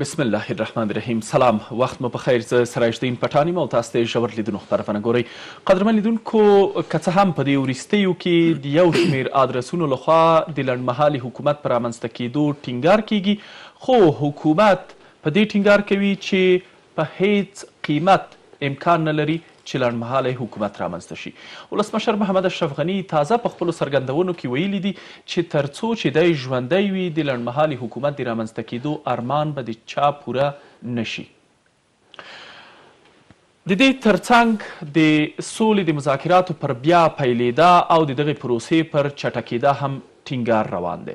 بسم الله الرحمن الرحیم سلام وخت مو پخیر زه سراج دین پټان یم او تاسو ته ژور لیدونو خپرونه ګورئ قدرمن لیدونکو که څه هم په دې وروستیو کې د یو شمیر آدرسونو لخوا د لنډمهالي حکومت په رامنځته کیدو ټینګار کیږي خو حکومت په دې ټینګار کوي چې په هیڅ قیمت امکان نه لري چې لنډمهالی حکومت رامنځته شي. ولسمشر محمد اشرف غني تازه په خپلو څرګندونو کې ویلي دي چې تر څو چې دی ژوندی وي د لنډمهالي حکومت د رامنځته کېدو ارمان به د چا پوره نه شي. د دې ترڅنګ د سولې د مذاکراتو پر بیا پیلېدا او د دغې پروسې پر چټکېدا هم ټینګار روان دی.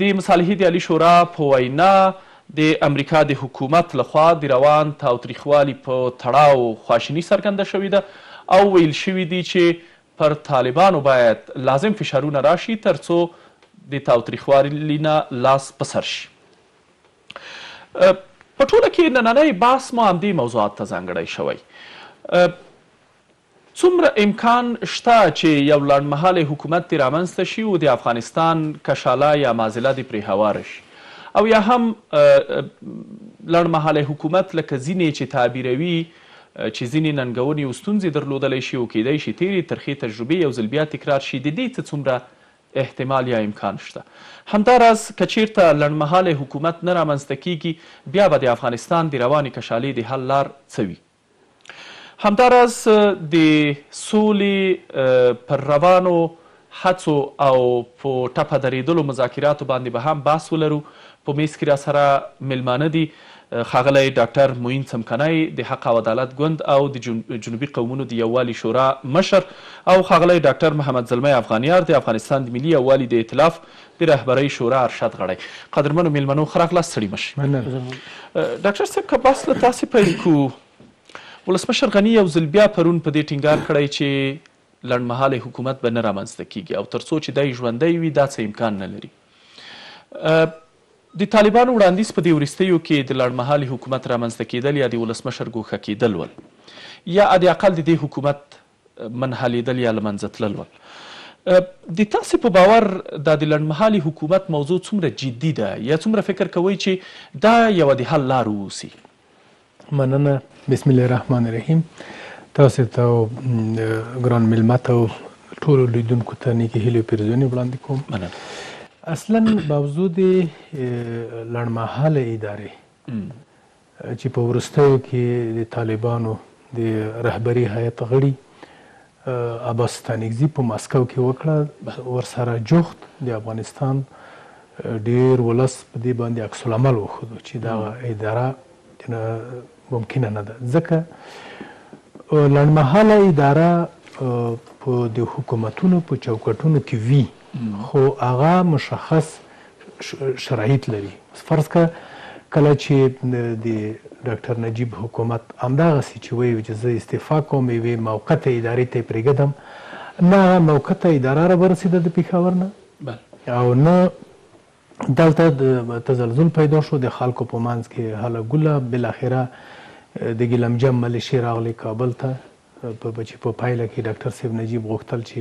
د مصالحې د عالي شورا په وینا، د امریکا د حکومت له خوا د روان تاوتریخوالي په تړاو خواشیني څرګنده شوې ده او ویل شوي دي چې پر طالبانو باید لازم فشارونه راشي ترڅو د تاوتریخوالي نه لاس په سر شي. په ټوله کې نننی بحث مو همدې موضوعاتو ته ځانګړی شوی. څومره امکان شته چې یو لنډمهالی حکومت دې رامنځته شي اود افغانستان کشاله یا مازله دې پرې هواره شي او یا هم لنډمهالی حکومت لکه ځینې چې تعبیروي چې ځینې ننګونې اوستونزې درلودلی شي اوکیدای شي تیرې ترخې تجربې یو ځل بیا تکرار شي ددې څه څومره احتمال یا امکان شته همدا راز که چیرته لنډمهالی حکومت نه رامنځته کیږي بیا به د افغانستان د روانې کشالې د حل لار څه وي همداراز د سولې پر روانو هڅو او په ټپه درېدلو مذاکراتو باندې به هم بحث ولرو. په مېز کې راسره مېلمانه دي، ښاغلی ډاکټر معین څمکنی، د حق او عدالت ګوند او د جنوبي قومونو د یووالي شورا مشر او ښاغلی ډاکټر محمد زلمی افغانیار، د افغانستان د ملي یووالي د ائتلاف د رهبرۍ شورا ارشد غړی. قدرمنو میلمنو ښه راغلاست ستړي مه شئ. ډاکټر صاحب که بحث له تاسې پیل کړو، ولسمشر غني یو ځل بیا پرون په دې ټینګار کړی چې لنډمهالی حکومت به نه رامنځته کیږي او تر څو چې دی ژوندی وي دا څه امکان نه لري. د طالبانو وړاندیز په دې وروستیو کې د لړمهالي حکومت رامنځته کیدل یا د ولسمشر ګوښه کیدل ول یا ادې اقل د دې حکومت منحلېدل یا له منځه تلل ول. د تاسې په باور دا د لنډمهالي حکومت موضوع څومره جدي ده یا څومره فکر کوئ چې دا یوه د حل لار اوسي؟ مننه، بسم الله الرحمن الرحیم. تاسې ته او ګران مېلمه ته او ټولو لیدونکو ته نیکې هیلې او پیرزونې وړاندې کوم. مننه. اصلا موضوع د لنډمهاله ادارې چې په وروستیو کې د طالبانو د رهبري هیئت غړي عباس ستانکزي په مسکو کې وکړه، ورسره جوخت د افغانستان ډېر ولس په دې باندې عکس العمل وښودو چې دغه اداره ممکنه نه ده، ځکه لنډمهاله اداره په د حکومتونو په چوکټونو کې وي، خو هغه مشخص شرایط لري اوس فرض کړه کله چې د ډاکټر نجیب حکومت همداغسې چې ویو چې زه استعفا کوم یوې موقته ادارې ته یې پرېږدم نه هغه موقته اداره را ورسېده د پېښور نه او نه دلته تزلزل پیدا شو د خلکو په منځ کې هله ګله بالاخره د ګیلمجم ملیشې راغلې کابل ته په چې په پایله کې ډاکټر صیب نجیب غوښتل چې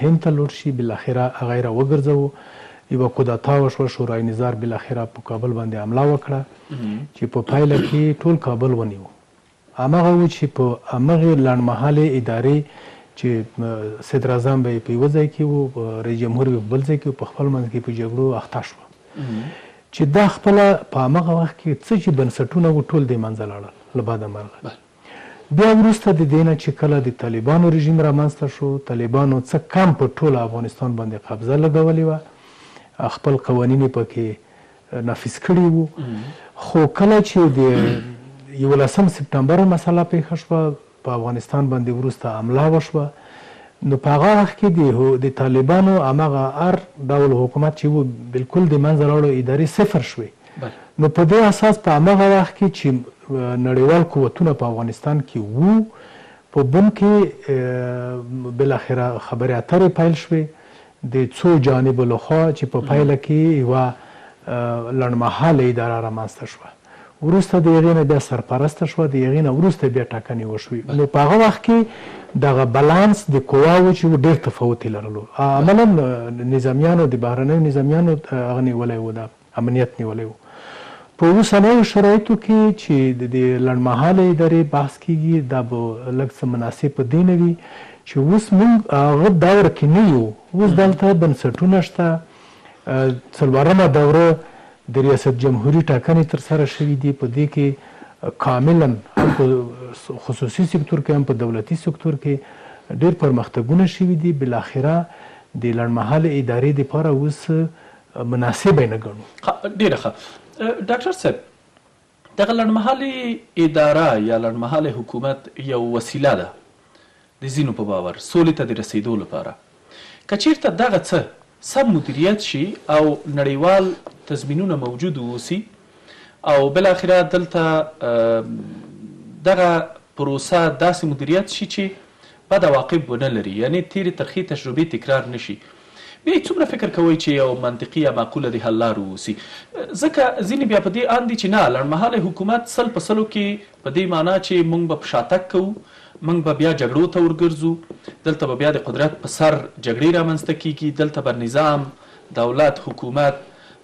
هند ته لوټ شي، بالاخره هغه یې را وګرځوو، یوه کودتا وشوه، شورای نظار بالاخره په کابل باندې حمله وکړه چې په پایله کې ټول کابل ونیو، هماغه و چې په همغې لنډمهالې ادارې چې صدراعظم به یې په یوه ځای کې و، رئیس جمهور به په بل ځای کې و، په خپل منځ کې په جګړو اخته شوه چې دا خپله په هماغه وخت کې څه چې بنسټونه وو ټول دې منځه لاړل له بده مرغه. بیا وروسته د دې نه چې کله د طالبانو رژیم رامنځته شو، طالبانو څه کم په ټوله افغانستان باندې قبضه لګولې وه، خپل قوانین یې پکې نافذ کړي وو، خو کله چې د یولسم سپټمبر مسله پېښه شوه، په افغانستان باندې وروسته حمله وشوه، نو په هغه وخت کې د طالبانو هماغه هر ډول حکومت چې وو، بالکل د منځه لاړو، ادارې صفر شوې. نو په دې اساس په هماغه وخت کې چې نړیوال قوتونه په افغانستان کې وو په بن کې بالاخره خبرې اترې پیل شوې د څو جانبو له خوا چې په پایله کې یوه لنډمهاله اداره رامنځته شوه وروسته د هغې نه بیا سرپرسته شوه د هغې نه وروسته بیا ټاکنې وشوې نو په هغه وخت کې دغه بلانس د قواو چې ډېر تفاوت یې لرلو عملا نظامیانو د بهرنیو نظامیانو هغه نیولی و دا امنیت نیولی و. په اوسنیو شرایطو کې چې د دې لنډمهالې ادارې بحث کېږي، دا به لږ څه مناسب په دې نه وي چې اوس موږ هغه دور کې نه یو، اوس دلته بنسټونه شته، څلورمه دوره د ریاست جمهوري ټاکنې ترسره شوې دي، په دې کې کاملاً هم په خصوصي سکتور کې هم په دولتي سکتور کې ډېر پرمختګونه شوي دي، بالاخره د لنډمهالې ادارې لپاره اوس مناسبه نه ګڼو. ښه ډېره ښه ډاکټر صاحب دغه لنډمهالې اداره یا لنډمهالی حکومت یو وسیله ده د ځینو په باور سولې ته د رسېدو لپاره که چېرته دغه څه سم مدیریت شي او نړیوال تضمینونه موجود واوسي او بالاخره دلته دغه پروسه داسې مدیریت شي چې بد عواقب ونه لري یعنې تېرې ترخې تجربې تکرار نه شي بیا څومره فکر کوئ چې یو منطقي یا معقوله د حل لار واوسي ځکه ځینې بیا په دې اند دي چې نه لنډمهالی حکومت سل په سلو کې په دې معنا چې موږ به په شاتګ کوو موږ به بیا جګړو ته ورګرځو دلته به بیا د قدرت په سر جګړې رامنځته کېږي دلته به نظام دولت حکومت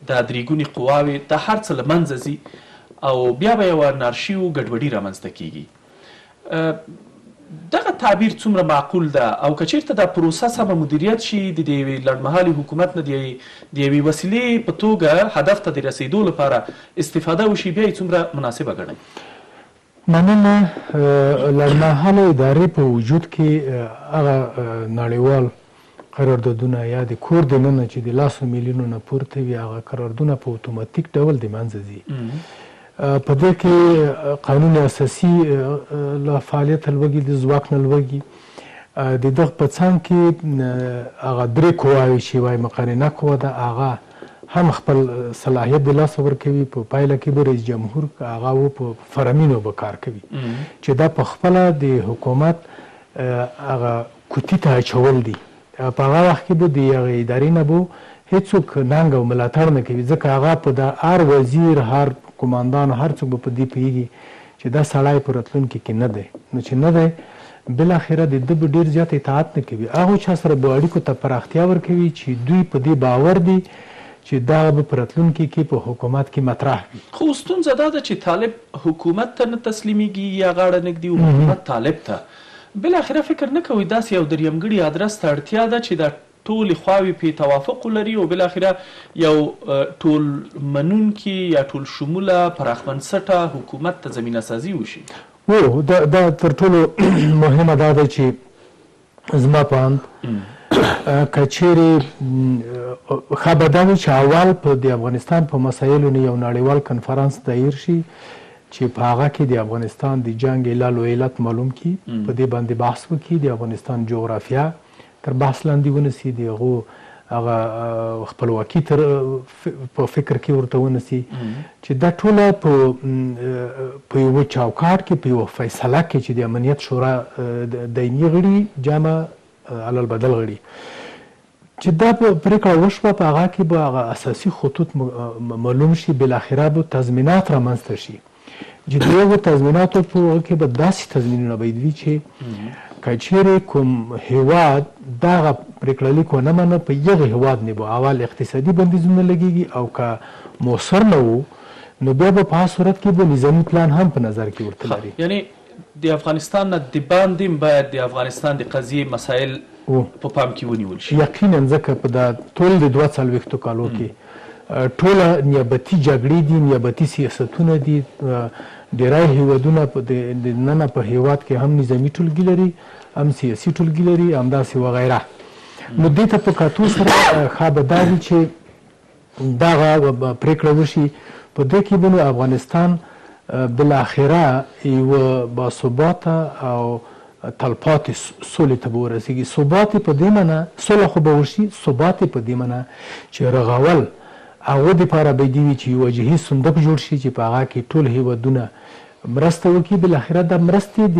دا درې ګوني قواوې دا هر څه له منځه ځي او بیا به یوه انارشي او ګډوډي رامنځته کېږي. دغه تعبیر څومره معقول ده او که چېرته دا پروسه سمه مدیریت شي، د دې یوې لنډمهالي حکومت نه د یوې وسیلې په توګه هدف ته د رسېدو لپاره استفاده وشي، بیا یې څومره مناسبه ګڼئ؟ مننه لړمحاله ادارې په وجود کې هغه نړیوال قراردادونه یا د کور د ننه چې د لسو میلیونو نه پورته وي هغه قراردونه په اتوماتیک ډول د منځه ځي په دې کې قانون اساسي له فعالیت لوګي د ځواک نه لوګي د دغه په څنګ کې هغه درې قواوې چې وایي مقننه قوه ده هغه هم خپل صلاحیت د لاسه ورکوي په پایله کې به رئیس جمهور که هغه و په فرمینو به کار کوي چې دا په خپله د حکومت هغه کوتي ته اچول دي په هغه وخت کې به د هغه ادارې نه به هیڅوک ننګ او ملاتړ نه کوي ځکه هغه په دا هر وزیر هر قوماندان هر څوک به په دې پوهیږي چې دا سړی په راتلونکي کې نه دی نو چې نه دی بالاخره د ده به ډېر زیات اطاعت نه کوي، هغو چا سره به اړیکو ته پراختیا ورکوي چې دوی په دې باور دي چې دغه به په راتلونکي کې په حکومت کې مطرح وي. خو ستونزه دا ده چې طالب حکومت ته نه تسلیمېږي یا غاړه نه ږدي او حکومت طالب ته. بالاخره فکر نه کوئ داسې یو دریمګړي ادرس ته اړتیا ده چې دا ټولې خواوې پرې توافق ولري او بالاخره یو ټول منونکي یا ټول شموله پراخبنسټه حکومت ته زمینه سازي وشي. هو، دا تر ټولو مهمه دا ده چې زما په اند که چېرې ښه به دا وي چې اول په د افغانستان په مسایلو نې یو نړیوال کنفرانس دایر شي چې په هغه کې د افغانستان د جنګ علل او علت معلوم کړي، په دې باندې بحث وکړي، د افغانستان جغرافیه، تر بحث لاندی ونسی د هغو هغه خپلواکی تر په فکر کې ورته ونسی چې دا ټوله په په یو چوکاټ کې په یو فیصله کې چې د امنیت شورا دایمي غړي جامع علل بدل غړي چې دا پریکړه وشوه په هغه کې به هغه اساسي خطوط معلوم شي بل اخره به تضمینات رامنځته شي چې د یو تضمیناتو په هغه کې به داسې تضمینونه باید وي چې که چیرې کوم هیواد دغه پریکړه لیک ونه منه په یغه هیواد نه به اول اقتصادي بندیزونه لګیږي او که موثر نه وو نو بیا به په صورت کې به نظامی پلان هم په نظر کې ورته لري یعنی د افغانستان نه دباندې هم باید د افغانستان د قضیې مسایل په پام کې ونیول شي. یقینا ځکه په دا تول د دوه څلوېښتو کالو کې ټوله نیابتي جګړې دي، نیابتي سیاستونه دي، ډیری هیوادونه په د ننه په هیواد کې هم نظامي ټولګي لري، هم سیاسي ټولګي لري همداسې وغیره نو دې ته په کتو سره ښه به دا وي چې دغه پرېکړه وشي په دې کې به نو افغانستان بالاخره یوه باثباته او تلپاتې سولې ته به ورسېږي ثبات یې په دې معنی سوله خو به وشي ثبات یې په دې معنی چې رغول هغو دپاره به دي وي چې یوه جهیز صندوق جوړ شي چې په هغه کې ټول هېوادونه مرسته وکړي بالاخره دا مرستې د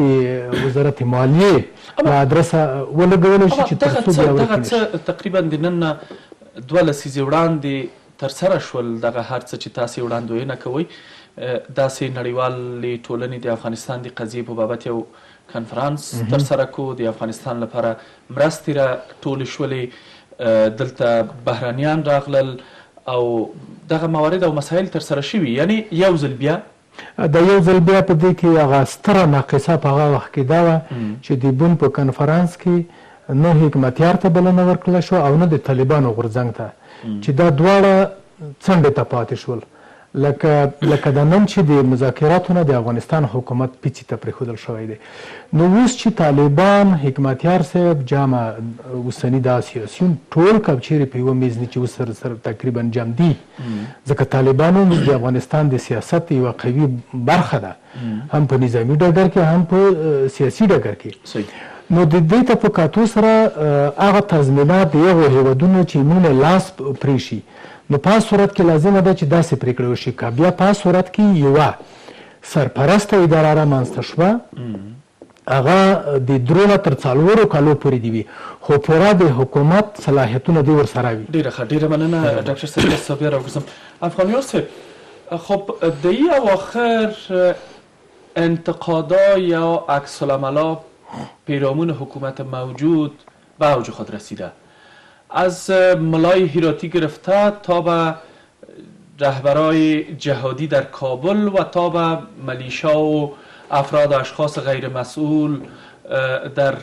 وزارت مالیې له ادرسه ولګول شي چې تر څو بیا ورکړي شي تقریبا د نن نه دوه لسیزې وړاندې ترسره شول، دغه هر څه چې تاسې وړاندوینه کوئ، داسې نړیوالې ټولنې د افغانستان د قضیې په بابت یو کنفرانس ترسره کړو، د افغانستان لپاره مرستې را ټولې شولې، دلته بهرنیان راغلل او دغه موارد او مسایل ترسره شوي، یعنې یو ځل بیا د یو ځل بیا په دې کې هغه ستره ناقصه په هغه وخت کې دا وه چې د بن په کنفرانس کې نه حکمتیار ته بلنه ورکړل شوه او نه د طالبانو غورځنګ ته چې دا دواړه څنډې ته پاتې شول لکه لکه دا نن چې د مذاکراتو نه د افغانستان حکومت پیڅي ته پرېښودل شوی دی نو اوس چې طالبان حکمتیار صاحب جامع اوسني دا سیاسیون ټول که چیرې په یوه میز نه چې اوس سره تقریبا جمع دي ځکه طالبان هم اوس د افغانستان د سیاست یوه قوي برخه ده هم په نظامي ډګر کې هم په سیاسي ډګر کې نو د دې ته په کاتو سره هغه تضمینات د یو هیوادونو چې موږ له لاس پرې شي نو په صورت کې لازمه ده چې داسې پریکړه وشي که بیا په صورت کې یو سرپرسته اداره رامنځته شوه هغه دي درو نه تر څلورو کلو پوري دي وي خو پوره د حکومت صلاحیتونه دي ورسره وي. ډیره ښه ډیره مننه ډاکټر صاحب له سعودیه راوګرځم افغانیار صاحب خب دی اواخر انتقادا یا عکس العملا پیرامون حکومت موجود به اوج خود رسیده از ملای هیراتی گرفته تا به رهبرای جهادی در کابل و تا به ملیشا و افراد و اشخاص غیر مسئول در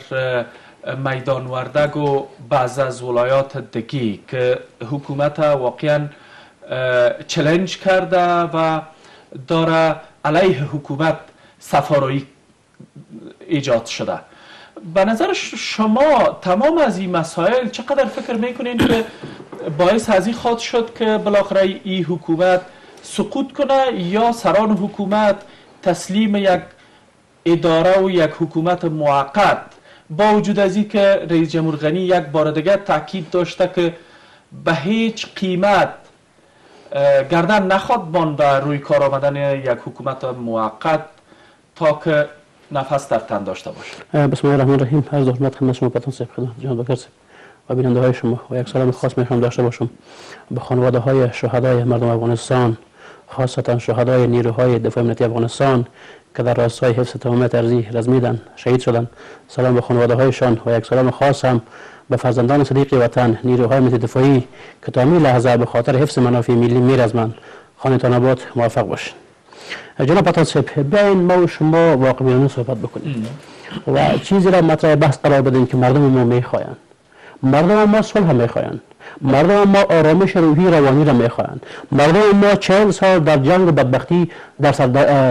میدان وردگ و بعض از ولایات دگی که حکومت واقعا چلنج کرده و داره علیه حکومت سفارایی ایجاد شده به نظر شما تمام از این مسائل چقدر فکر میکنین که باعث از این خواد شد که بالاخره این حکومت سقوط کنه یا سران حکومت تسلیم یک اداره و یک حکومت موقت با وجود از که رئیس جمهور غنی یک بار دیگه تاکید داشته که به هیچ قیمت گردن نخواد بانده روی کار آمدن یک حکومت موقت تا که نفس در تن داشته باشد. بسم الله الرحمن الرحیم عرض حرمت خدمت شما پتان صاحب خدمت جناب دکتر صاحب و بیننده های شما و یک سلام خاص میخوام داشته باشم به خانواده های شهدای مردم افغانستان خاصتا شهدای نیروهای دفاع امنیتی افغانستان که در راستای حفظ تمامیت ارزی رزمیدن شهید شدن سلام به خانواده هایشان و یک سلام خاص هم به فرزندان صدیق وطن نیروهای امنیت دفاعی که تا می لحظه به خاطر حفظ منافع ملی میرزمند خانتان آباد موفق باشید جناب پتان صاحب بیاین ما و شما واقعبینانه صحبت بکنیم و چیزی را مطرح بحث قرار بدیم که مردم ما میخواهند مردم ما صلح میخواهند مردم ما آرامش روحی روانی را میخواهند مردم ما چهل سال در جنگ و بدبختی در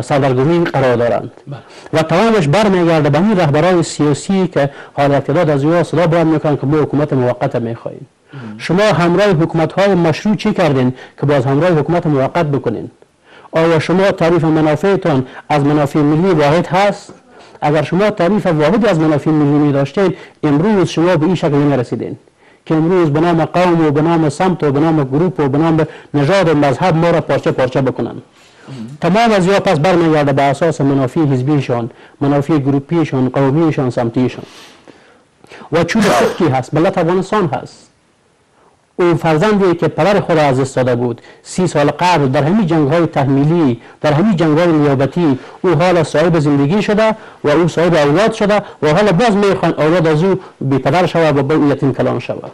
سردرگمی قرار دارند بله. و تمامش برمیگرده به این رهبران سیاسی که حال اقتدار از یا صدا بلند میکنند که ما حکومت موقت میخواهیم شما همراه حکومت های مشروع چی کردین که باز همراه حکومت موقت بکنین آیا شما تعریف منافعتان از منافع ملی واحد هست؟ اگر شما تعریف واحدی از منافع ملی می داشتین امروز شما به این شکل نمی رسیدین که امروز به نام قوم و به نام سمت و به نام گروپ و به نام نژاد و مذهب ما را پارچه پارچه بکنن تمام از یا پس برمیگرده به اساس منافع حزبیشان منافع گروپیشان قومیشان سمتیشان و چون سختی هست ملت افغانستان هست او فرزند یی که پدر خود را از دست داده بود سی سال قبل در همین جنگ های تحمیلی در همین جنگ های نیابتی او حالا صاحب زندگی شده و او صاحب اولاد شده و حالا باز می خواین اولاد از او بی پدر شود و باز او یتیم کلان شود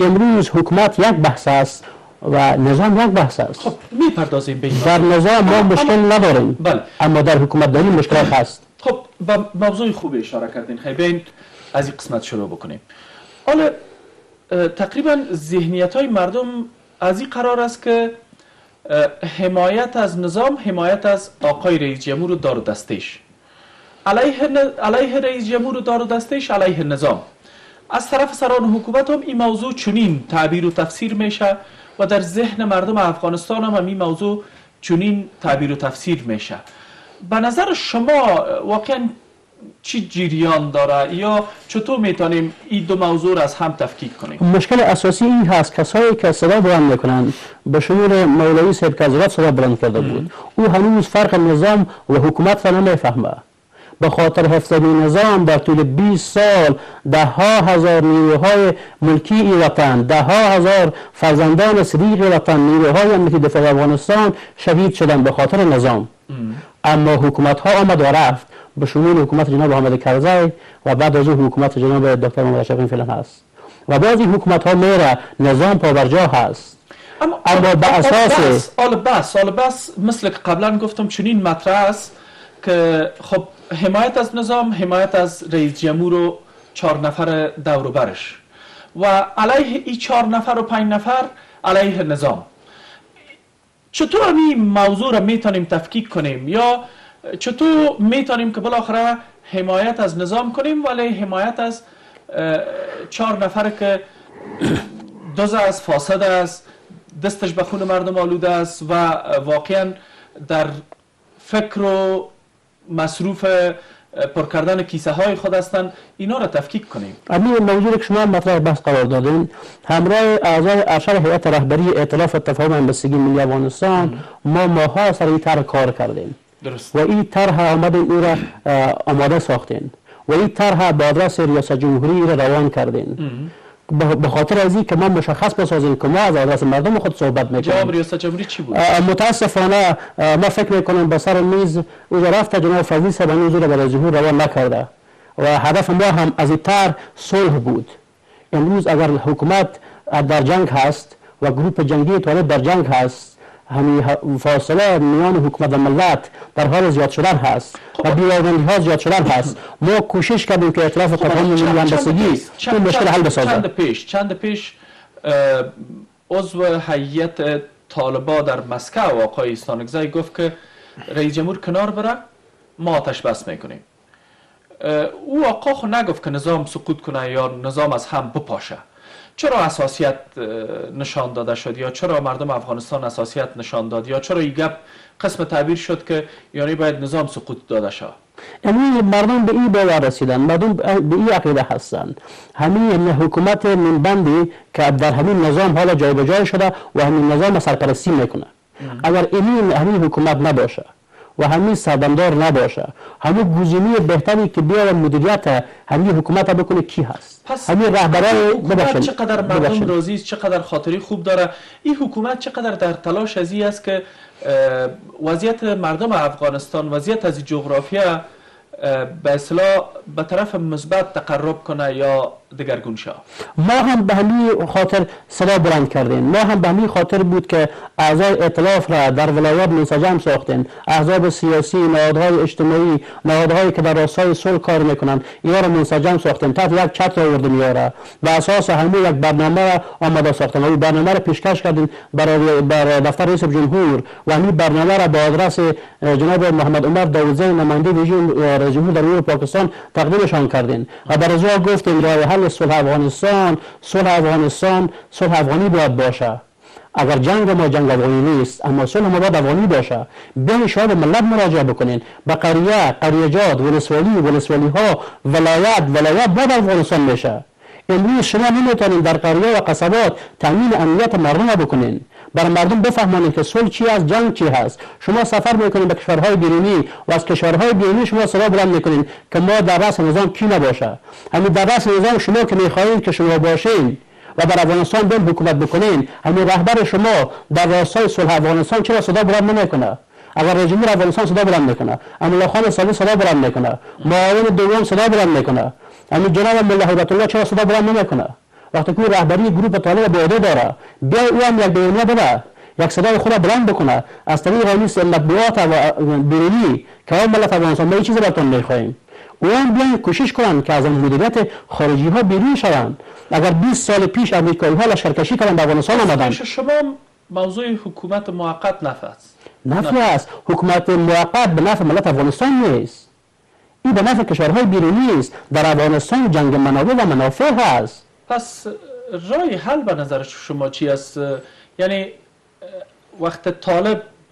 امروز حکومت یک بحث است و نظام یک بحث است خب می پردازیم به این در نظام ما مشکل نداریم بله اما در حکومت داری مشکلات هست خب به موضوع خوب اشاره کردین خیلی از این قسمت شروع بکنیم حالا تقریبا ذهنیت های مردم از این قرار است که حمایت از نظام حمایت از آقای رئیس جمهور و دار دستش علیه, علیه رئیس جمهور و دار دستش علیه نظام از طرف سران حکومت هم این موضوع چنین تعبیر و تفسیر میشه و در ذهن مردم افغانستان هم این موضوع چنین تعبیر و تفسیر میشه به نظر شما واقعا چی جریان داره یا چطور میتونیم این دو موضوع را از هم تفکیک کنیم مشکل اساسی این هست کسایی که صدا بلند میکنن به شمول مولوی صاحب که از صدا بلند کرده بود او هنوز فرق نظام و حکومت را نمیفهمه به خاطر حفظنی نظام در طول بیست سال ده ها هزار نیروهای ملکی ای وطن، ده ها هزار فرزندان از ریغ وطن، نیروهای امنیتی دفاع افغانستان شهید شدند به خاطر نظام. اما حکومت ها آمد و رفت، به شمول حکومت جناب حامد کرزی و بعد از او حکومت جناب دکتر محمد اشرف غنی فعلا هست. و بعض این حکومت ها میره نظام پاورجا هست اما, اما به اساس آل بس آل بس مثل که قبلا گفتم چنین مطرح است که خب حمایت از نظام حمایت از رئیس جمهور و چهار نفر دور برش و علیه این چهار نفر و پنج نفر علیه نظام چطور این موضوع را میتونیم تفکیک کنیم یا چطور میتونیم که بالاخره حمایت از نظام کنیم ولی حمایت از چهار نفر که دوز از فاسد است دستش به خون مردم آلوده است و واقعا در فکر و مصروف پر کردن کیسه های خود هستند اینا را تفکیک کنیم. امیر منظور که شما مطرح بحث قرار دادین همراه اعضای ارشد هیئت رهبری ائتلاف و تفاهم همبستگی ملی افغانستان ما ماهها سر این طرح کار کردیم درست. و این طرح آمدیم او را آماده ساختین و این طرح به آدرس ریاست جمهوری را روان کردین به خاطر ازی که ما مشخص بسازیم که ما از آدرس مردم خود صحبت میکنیم. جواب ریاست جمهوری چی بود؟ متاسفانه ما فکر میکنم به سر میز اوجا رفته جناب فضلی صاحب هنوز او را برای ظهور روا نکرده و هدف ما هم از این طرح صلح بود امروز اگر حکومت در جنگ هست و گروپ جنگی طالب در جنگ هست همی فاصله میان حکومت و ملت در حال زیاد شدن هست و بیباورمندی ها زیاد شدن هست ما کوشش کردیم که ائتلاف تفاهم ملی همبستگی این مشکل حل بسازد چند پیش عضو هیئت طالبا در مسکو آقای ستانکزی گفت که رئیس جمهور کنار بره ما آتش بس میکنیم او آقا خو نگفت که نظام سقوط کنه یا نظام از هم بپاشه چرا اساسیت نشان داده شد یا چرا مردم افغانستان اساسیت نشان داد یا چرا این گپ قسم تعبیر شد که یعنی باید نظام سقوط داده شد یعنی مردم به این باور رسیدن مردم به این عقیده هستند همین یعنی حکومت منبندی که در همین نظام حالا جای جای شده و همین نظام سرپرستی میکنه اگر امین همی حکومت نباشه و همی سردمدار نباشه همی گزینه بهتری که بیاید مدیریت همی حکومت بکنه کی هست پس همی رهبران ای حکومت چقدر مردم راضی است چقدر خاطری خوب داره ای حکومت چقدر در تلاش ازی است که وضعیت مردم افغانستان وضعیت ازی جغرافیه به اصلاح به طرف مثبت تقرب کنه یا دگرگون شا. ما هم بهمی خاطر صدا بلند کردین ما هم بهمی خاطر بود که اعضای ائتلاف را در ولایات منسجم ساختین احزاب سیاسی نهادهای اجتماعی نهادهایی که در راستای صلح کار میکنند اینا را منسجم ساختین تحت یک چتر آوردین اینا را به اساس همی یک برنامه را آماده ساختین او برنامه را پیشکش کردین بر دفتر ریس جمهور و همی برنامه را به آدرس جناب محمد عمر داودزی نماینده ویژه رئیس جمهور در امور پاکستان تقدیمشان کردیم و بر ازا گفتیم راه حل صلح افغانستان صلح افغانستان صلح افغانی باید باشه اگر جنگ ما جنگ افغانی نیست اما صلح ما باید افغانی باشه بیاین شما به ملت مراجعه بکنین به قریه قریه جات ولسوالی ولسوالی ها ولایت ولایت باید افغانستان میشه امروز شما نمیتوانین در قریه و قصبات تامین امنیت مردم را بکنین بر مردم بفهمانین که صلح چی است جنگ چی هست شما سفر میکنین به کشورهای بیرونی و از کشورهای بیرونی شما صدا بلند میکنین که ما در رأس نظام کی نباشه همی در رأس نظام شما که میخواهین که شما باشین و بر افغانستان بم حکومت بکنین همی رهبر شما در راستای صلح افغانستان چرا صدا بلند نمیکنه. اگر رئیس جمهور افغانستان صدا بلند نکنه امرالله خان سلوی صدا بلند نکنه معاون دوم صدا بلند نکنه امیر جناب ملا هیبت الله چرا صدا بلند نمیکنه وقتی که او رهبری گروپ طالب به عهده داره بیا او هم یک بیانیه بده یک صدای خود بلند بکنه از طریق همین مطبوعات و بیرونی که ای ملت افغانستان ما این چیز برتان میخواهیم او هم بیان کوشش کنند که از این مدیریت خارجی ها بیرون شوند اگر 20 سال پیش امریکایی ها لشکرکشی کردن به افغانستان آمدن شما موضوع حکومت موقت نفی است. نفی است. حکومت موقت به نفع ملت افغانستان نیست. ای به نفع کشورهای بیرونی است. در افغانستان جنگ منابع و منافع هست. پس رای حل به نظر شما چی است؟ یعنی وقت طالب.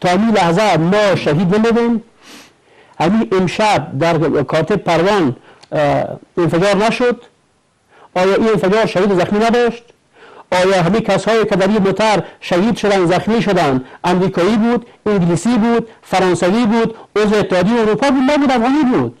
تامی لحظه ما شهید نمیدیم همی امشب در کاتب پروان انفجار نشد آیا این انفجار شهید زخمی نداشت آیا همی کسایی که در این موتر شهید شدن زخمی شدن امریکایی بود انگلیسی بود فرانسوی بود عضو اتحادیه اروپا بود نبود افغانی بود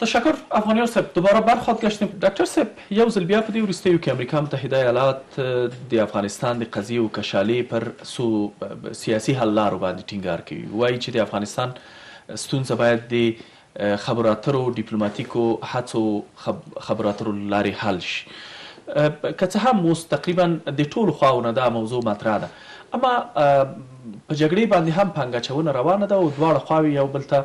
تشکر افغانیار صاحب دوباره برخواد ګشتیم ډاکټر صاحب یو ځل بیا په دې وروستیو کې امریکا متحده ایالات د افغانستان د قضیې او کشالې پر سو سیاسي حل لارو باندې ټینګار کوي وایي چې د افغانستان ستونزه باید د خبرو اترو ډیپلوماټیکو هڅو خبرو اترو لارې حل شي که څه هم اوس تقریبا د ټولو خواو نه دا موضوع مطرح ده اما په جګړې باندې هم پنګچونه روانه ده او دواړه خواوې یو بل ته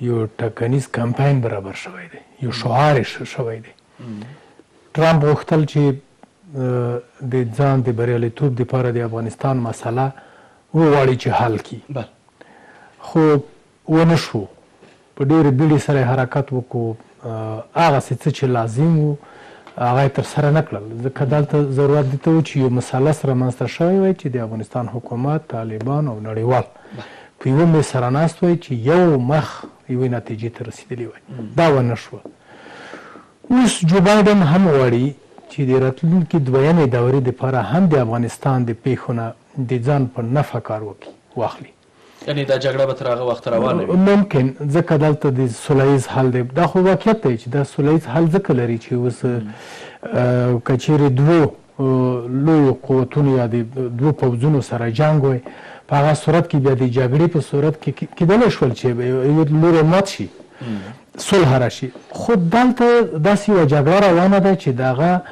یو ټاکنیز کمپاین برابر شوی دی، یو شعار یې شوی دی. ټرمپ غوښتل چې د ځان د بریالیتوب لپاره د افغانستان مسئله وغواړي چې حل کړي. خو ونه شو. په ډېرې بیړې سره یې حرکت وکړو. هغسې څه چې لازم وو هغه یې ترسره نه کړل ځکه دلته ضرورت دې ته و چې یو مثلث رامنځته شوی وای چې د افغانستان حکومت، طالبان او نړیوال په یوه میز سره ناست وای چې یو مخ یوې نتیجې ته رسیدلي وای. دا ونه شوه. اوس جو بایډن هم غواړي چې د راتلونکي دویمې دورې دپاره هم د افغانستان د پېښو نه د ځان په نفع کار وکړي، واخلي. یعنې دا جګړه به تر هغه وخته روانه وي؟ ممکن، ځکه دلته د سوله ییز حل دی. دا خو واقعیت دی چې دا سوله ییز حل ځکه لري چې اوس که چېرې دوو لویو قوتونو یا د دوو پوځونو سره جنګ وای، په هغه صورت کې بیا د جګړې په صورت کې کېدلی شول چې یو لوری مات شي، صلح راشي. خو دلته داسې یوه جګړه روانه ده چې د هغه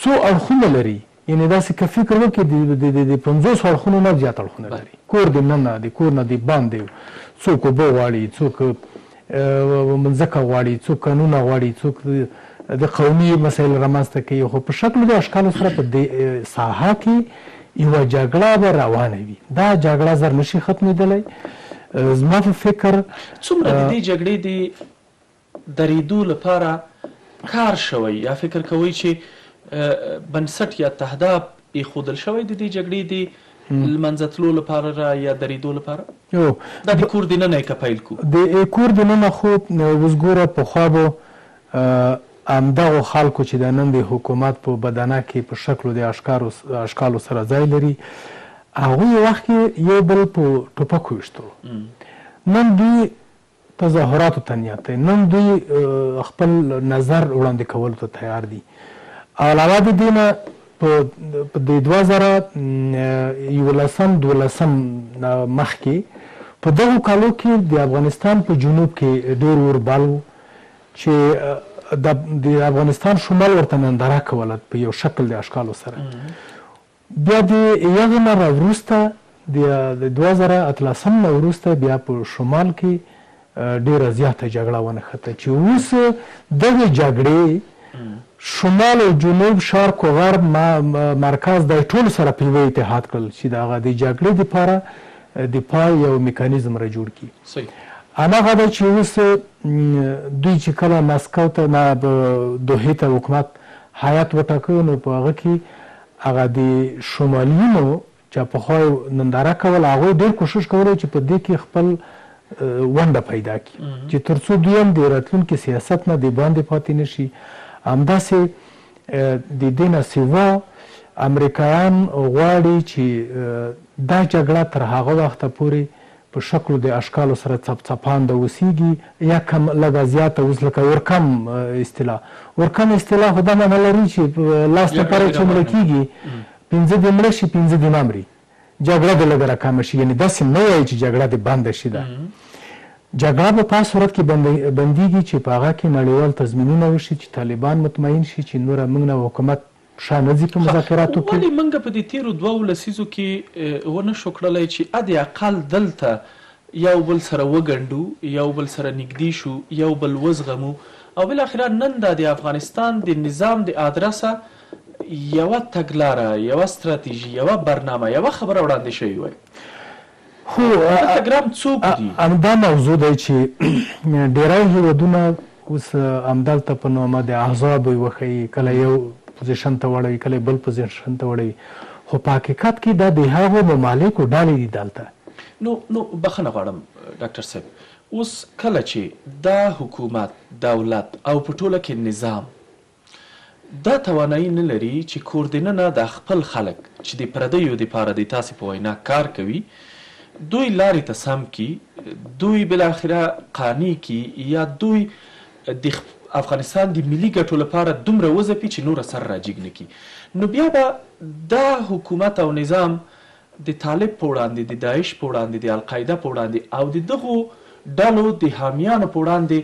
څو اړخونه لري. یعنې داسې که فکر وکړې د د پنځوس اړخونو نه زیات اړخونه لري، کور د ننه، د کور نه د باندې، څوک اوبه غواړي، څوک مځکه غواړي، څوک کانونه غواړي، څوک د قومي مسایل رامنځ ته کوي، خو په شکل د اشکالو سره په دې ساحه کې یوه جګړه به روانه وي، دا جګړه زر نه شي ختمېدلی، زما په فکر. څومره د دې جګړې د درېدو لپاره کار شوی یا فکر کوئ چې بنسټ یا تهداب اېښودل شوی د دې جګړې دې لمنځه تلو لپاره را یا درېدو لپاره؟ دا د کور دننه یې که پیل کړو. د کور دننه خو اوس ګوره پخوا به همدغو خلکو چې دا نن د حکومت په بدنه کې په شکلو د اشکالو سره ځای لري هغوی یو وخت کې یو بل په ټوپکو ویشتلو نن دوی تظاهراتو ته نیت دی، نن دوی خپل نظر وړاندې کولو ته تیار دي. علاوه د دې نه په د دوه زره یولسم دولسم نه مخکې په دغو کالو کې د افغانستان په جنوب کې ډېر اور بل و چې د د افغانستان شمال ورته ننداره کوله په یو شکل د اشکالو سره. بیا د یغه نه را وروسته د د دوه زره اتلسم نه وروسته بیا په شمال کې ډیره زیاته جګړه ونښته چې اوس دغه جګړې شمال او جنوب شرق او غرب مرکز د ټول سره په یوه اتحاد کړل چې دغه د جګړې لپاره د پای یو میکانیزم را جوړ کی انا غدا چې اوس دوی چې کله مسکو ته نه دوه ته حکومت حیات وټاکو نو په هغه کې هغه د شمالیونو چا پخوا یې ننداره کوله هغوی ډېر کوشش کولی چې په دې کې خپل ونډه پیدا کړي چې تر څو دوی هم د راتلونکي سیاست نه د باندې پاتې نه شي همداسې د دې نه سوا امریکایان غواړي چې دا جګړه تر هغه وخته پورې په شکلو د اشکالو سره څپ څپانده اوسیږي یا کم لږه زیاته اوس لکه اورکم اصطلاح اورکم اصطلاح خو دا معنی لري چې لاس ته پره چې مړه کیږي پنځه دې مړه شي پنځه دې مه مري جګړه دې لږه راکمه شي یعنې داسې مه وایي چې جګړه دې بنده شي ده جګړه به په هغه صورت کې بندیږي چې په هغه کې نړیوال تضمینونه وشي چې طالبان مطمئن شي چې نوره موږ نه حکومت ښه نه ځي په مذاکراتو کې. ولې مونږ په دې تېرو دوو لسیزو کې ونه شو کړلای چې حد اقل دلته یو بل سره وګنډو، یو بل سره نږدې شو، یو بل وزغمو او بالاخره نن دا د افغانستان د نظام د ادرسه یوه تګلاره، یوه ستراتیژي، یوه برنامه، یوه خبره وړاندې شوې وای. خو همدا موضوع ده چې ډیری هیوادونه اوس همدلته په نامه د احزابو یوه ښیي، کله یو پوزیشن ته واړوي، کله یې بل پوزیشن ته واړوي، خو په حقیقت کې دا د هغو ممالکو ډلې دي دلته. نو نو بخښنه غواړم ډاکټر صاحب، اوس کله چې دا حکومت، دولت او په ټوله کې نظام دا توانايي نه لري چې کور دننه دا خپل خلک چې د پردیو دپاره د تاسې په وینا کار کوي دوی لارې ته سم کړي، دوی بالاخره قانع کړي یا دوی د افغانستان د ملي ګټو لپاره دومره وځپي چې نور سر راجیګ نه کړي نو بیا به دا حکومت او نظام د طالب په وړاندې، د داعش په وړاندې، د القاعده په وړاندې او د دغو ډلو د حامیانو په وړاندې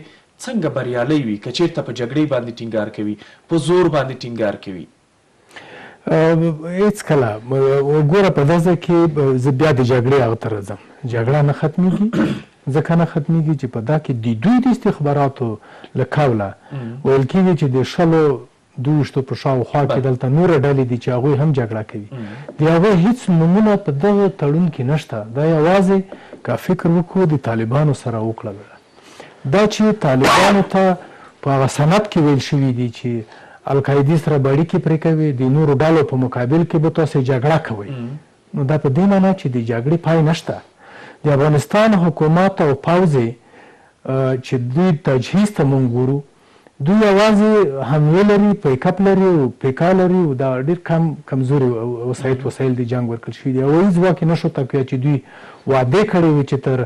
څنګه بریالی وي که چیرته په جګړی باندی ټینګار کوي په زور باندی ټینګار کوي. هیڅ کله ګوره په دځای کی زه بیا د جګړی هغه ته رځم جګړه نه ختمیږي ځکه نه ختمیږي چی په دا کی ددوی د استخباراتو له قوله ویل کیږي چی د شلو دویشتو په شاوخوا کې دلته نور ډلې دي چې هغوی هم جګړه کوي د هغوی هیڅ نومونه په دغه تړون کې نشته دا یوازې که فکر وکړو د طالبانو سره وکړل ده دا چې طالبانو ته په هغه سند کې ویل شوي دي چې القاعدې سره به اړیکې پرې کوي د نورو ډلو په مقابل کې به تاسو جګړه کوئ نو دا په دې معنی چې د جګړې پای نشته د افغانستان حکومت او پوځ چې دوی تجهیز ته مونږ ګورو دوی یوازې حمله لري، پیک اپ لري او پیکا لري او دا ډېر کم کمزوري وسایط وسایل دي جنګ ورکړل شوي دي. هوایي ځواک یې نه شو تقویه چې دوی وعدې کړې وې چې تر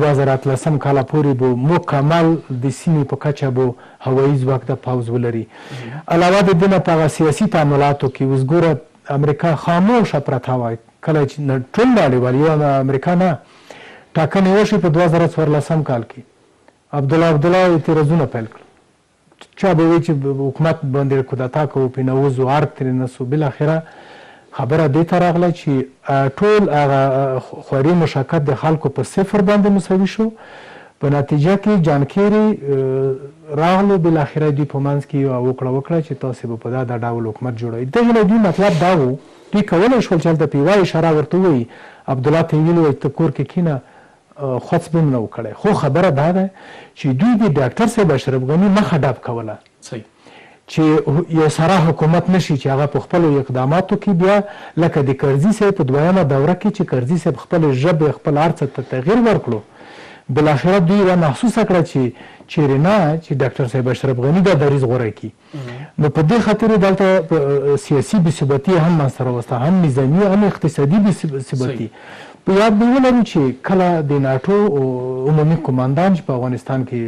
دوه زره اتلسم کاله پورې به مکمل د سیمې په کچه به هوایي ځواک د پوځ ولري. علاوه د دې نه په هغه سیاسي تعاملاتو کې اوس ګوره امریکا خاموشه پرته وه کله چې ټول نړیوال یو امریکا نه ټاکنې وشوې په دوه زره څوارلسم کال کې عبدالله عبدالله اعتراضونه پیل کړل چا به وی چی حکومت باندی کودتا کوو پی نووزو ارګ تری نسو بالاخره خبره دی ته راغله چی ټول هغه خوری مشقت د خلکو په صفر باندی مساوی شو په نتیجه کی جانکیری راغلو بالاخره دوی په منځ کی یو هوکړه وکړه چی تاسی به په دادا ډول حکومت جوړوی دغه نه دوی مطلب دا وو دوی کولای شول چی هلته په یوه اشاره ورته ووایی عبدالله ته یی ویلی وای چی ته کور کی کینه خوڅ به مو نه و کړی خو خبره دا ده چی دوی دی ډاکټر صاحب اشرف غنی مخه ډب کوله چی یو سره حکومت نشی چی هغه په خپلو اقداماتو کی بیا لکه دی کرزی صاحب په دویمه دوره کی چی کرزی صاحب خپلی ژبی خپل هرڅه ته تغیر ورکړو بالاخره دوی دا محسوسه کړه چی چیری نه چی ډاکټر صاحب اشرف غنی دا دریځ غوره کی نو په دې خاطر یې دلته سیاسي بې ثباتي هم منځته راوسته، هم نظامي هم اقتصادي بې ثباتي. په یاد به ولرو چې کله د ناټو عمومي قوماندان چې په افغانستان کې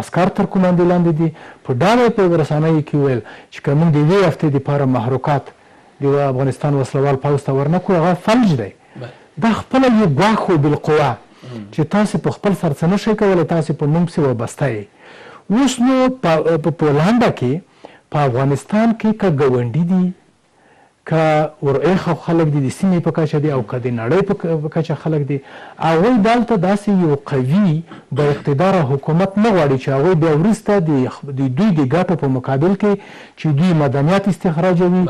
عسکر تر قوماندې لاندې دي، په ډاګه یې په یوه رسنۍ کې وویل چې که موږ د یوې هفتې لپاره محرکات د افغانستان وسلهوال پوځ ته ورنه کړو، هغه فلج دی. دا خپله يو ګواښ و بالقوه چې تاسې په خپل سر څه نه شئ کولی، تاسې په نوم پسې وابسته يئ. اوس نو په پولنډه کې، په افغانستان کې که ګاونډي دي، که ورېښه خلک دي، د سيمې په کچه دي او که د نړۍ په کچه خلک دي، هغوی دلته داسې يو قوي، با اقتداره حکومت نه غواړي چې هغوی بيا وروسته د دوی د ګټو په مقابل کې چې دوی مدنيات استخراجوي،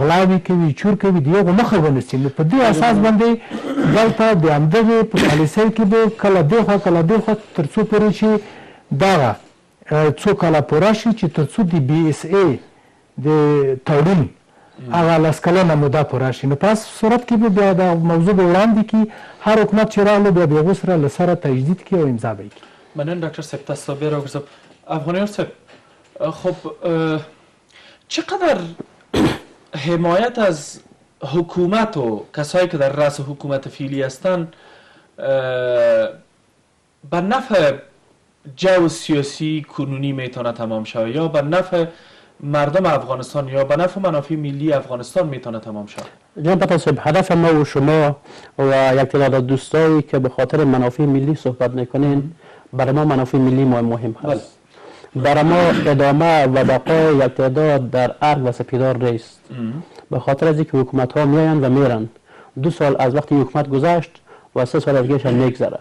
غلاوي کوي چور کوي د يغو مخه ونسي نو په دي اساس باندي دلته د همدغي په پاليسۍ کي به کله دي خوا کله دي خوا تر څو پوري چي دغه څو کاله پوره شي چي تر څو د بي اس اي د تړون هغه لس کلنه موده پوره شي نو په هسي صورت کي به بيا دغه موضوع به وړاندي کړي هر حکومت چي راغلو بيا به يغو سره له سره تجديد کړي او امضا به يې کړي. مننه ډاکټر صاحب تاسو ته بیا راوګرځم افغانیار صاحب خب چقدر حمایت از حکومت و کسایی که در رأس حکومت فیلی هستند به نفع جو سیاسی کنونی میتونه تمام شوه یا به نفع مردم افغانستان یا به نفع منافع ملی افغانستان میتونه تمام شد جناب پتاسب هدف ما و شما و یک تعداد دوستایی که به خاطر منافع ملی صحبت میکنین برای ما منافع ملی ما مهم هست بله. برای ما ادامه و بقای یک تعداد در ارگ و سپیدار ریست به خاطر از اینکه حکومت ها میاین و میرن دو سال از وقتی حکومت گذشت و سه سال از گیش میگذره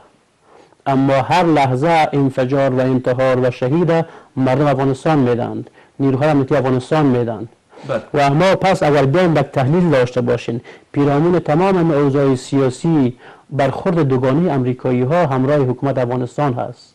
اما هر لحظه انفجار و انتحار و شهید مردم افغانستان میدند نیروهای امنیتی افغانستان میدن بله. و ما پس اگر بیایم به تحلیل داشته باشین پیرامون تمام اوضاع سیاسی برخورد دوگانه امریکایی ها همراه حکومت افغانستان هست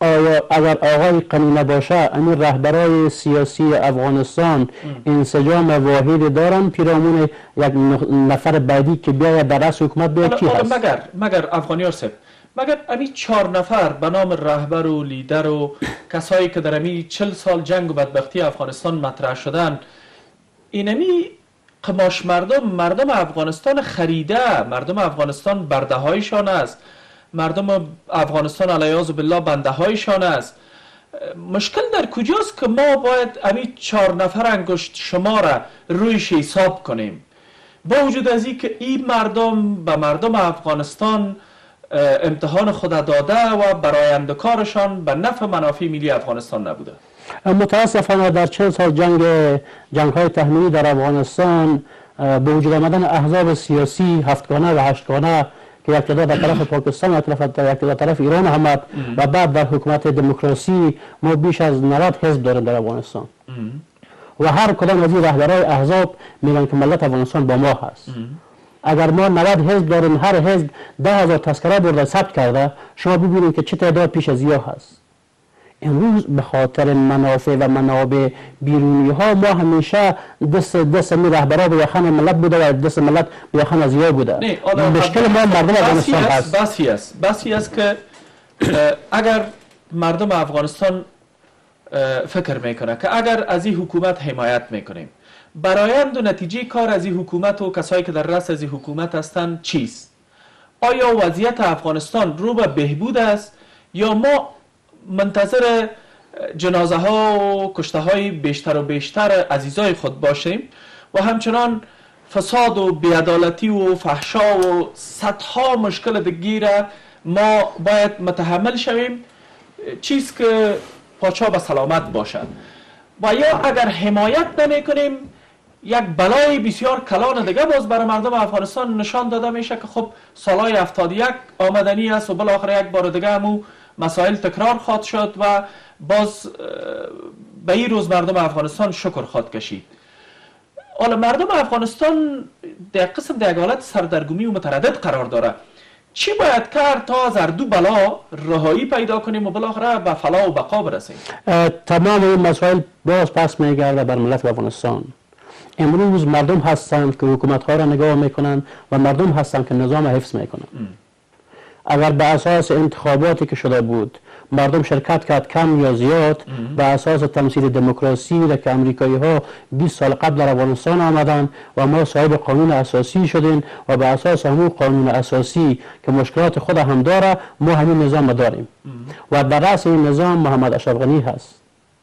آیا اگر آقای غنی نباشه این رهبرای سیاسی افغانستان انسجام واحد دارن پیرامون یک نفر بعدی که بیاید در رأس حکومت بیاید کی هست مگر مگر افغانی مگر امی چهار نفر به نام رهبر و لیدر و کسایی که در امی چل سال جنگ و بدبختی افغانستان مطرح شدن اینمی قماش مردم مردم افغانستان خریده مردم افغانستان برده هایشان است مردم افغانستان علیاذ بالله بنده هایشان است مشکل در کجاست که ما باید امی چهار نفر انگشت شما را رویش حساب کنیم با وجود از این که این مردم به مردم افغانستان امتحان خود داده و برای کارشان به نفع منافع ملی افغانستان نبوده متاسفانه در چهل سال جنگ جنگ های تحمیلی در افغانستان به وجود آمدن احزاب سیاسی هفتگانه و هشتگانه که یک تعداد از طرف پاکستان یک طرف یک تعداد طرف ایران آمد و بعد در حکومت دموکراسی ما بیش از 90 حزب داریم در افغانستان و هر کدام از این رهبرای احزاب میگن که ملت افغانستان با ما هست اگر ما 90 حزب داریم هر حزب ده هزار تذکره برده ثبت کرده شما ببینید که چه تعداد پیش از یا هست امروز به خاطر منافع و منابع بیرونی ها ما همیشه دست دست می رهبرا به یخن ملت بوده و دست ملت به یخن از یا بوده مشکل ما مردم افغانستان هست بسی است بسی است که اگر مردم افغانستان فکر میکنه که اگر از این حکومت حمایت میکنیم برایند و نتیجه کار از این حکومت و کسایی که در رأس از این حکومت هستند چیست آیا وضعیت افغانستان رو به بهبود است یا ما منتظر جنازه ها و کشته های بیشتر و بیشتر عزیزای خود باشیم و همچنان فساد و بیعدالتی و فحشا و صدها مشکل دیگه ما باید متحمل شویم چیز که پاچا به سلامت باشد و یا اگر حمایت نمی کنیم یک بلای بسیار کلان دیگه باز برای مردم افغانستان نشان داده میشه که خب سالای 71 آمدنی است و بالاخره یک بار دیگه مسائل تکرار خواد شد و باز به این روز مردم افغانستان شکر خواهد کشید حالا مردم افغانستان در قسم در حالت سردرگمی و متردد قرار داره چی باید کرد تا از دو بلا رهایی پیدا کنیم و بالاخره به فلا و بقا برسیم تمام این مسائل باز پس میگرده بر ملت افغانستان امروز مردم هستند که حکومت ها را نگاه میکنند و مردم هستند که نظام حفظ میکنند اگر به اساس انتخاباتی که شده بود مردم شرکت کرد کم یا زیاد به اساس تمثیل دموکراسی لکه امریکایی ها بیست سال قبل در افغانستان آمدند و ما صاحب قانون اساسی شدیم و به اساس همون قانون اساسی که مشکلات خود هم داره ما همین نظام داریم و در رأس این نظام محمد اشرف غنی هست.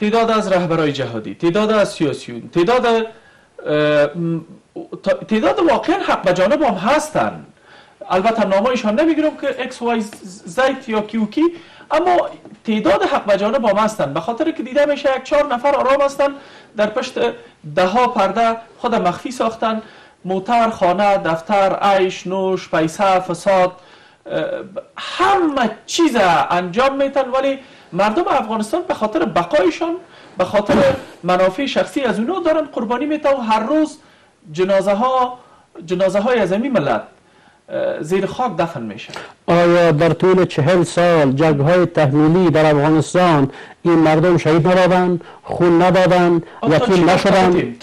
تعداد از رهبرای جهادی، تعداد از سیاسیون، تعداد تعداد واقعا حق به جانب هم هستند البته نامایشان نمیگیرم که اکس وای زیت یا کیو کی اما تعداد حق به جانب هم هستند به خاطر که دیده میشه یک چهار نفر آرام هستند در پشت ده ها پرده خود مخفی ساختن موتر خانه دفتر عیش نوش پیسه فساد همه چیز انجام میتن ولی مردم افغانستان به خاطر بقایشان به خاطر منافع شخصی از اونا دارن قربانی میتن و هر روز جنازه ها جنازه های از این ملت زیر خاک دفن میشه آیا در طول چهل سال جنگ های تحمیلی در افغانستان این مردم شهید ندادن خو ندادم یتیم نشدم